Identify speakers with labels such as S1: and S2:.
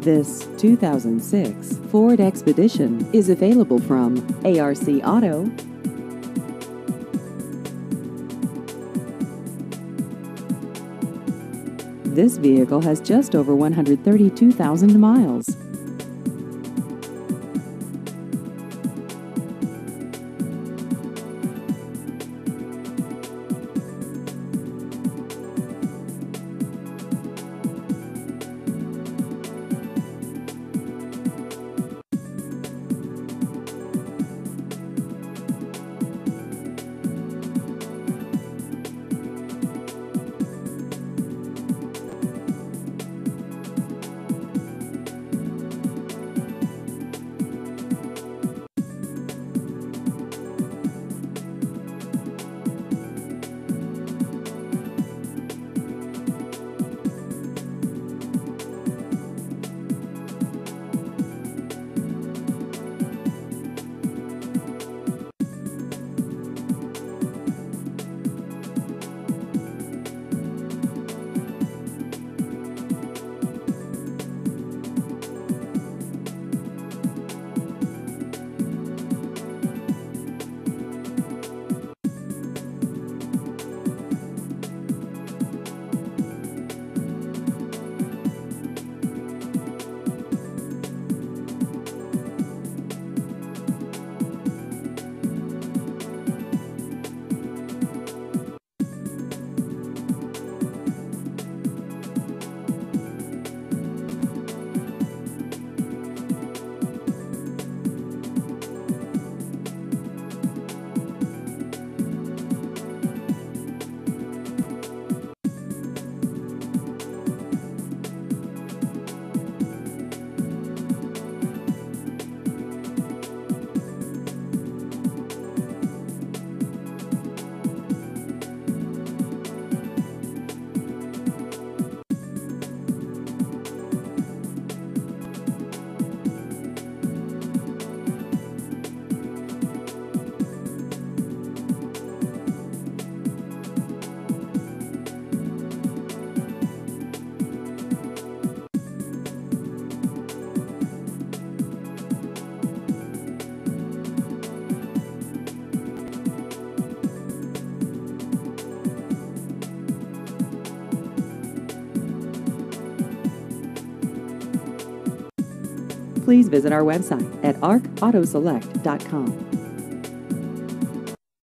S1: This 2006 Ford Expedition is available from ARC Auto. This vehicle has just over 132,000 miles. Please visit our website at arcautoselect.com.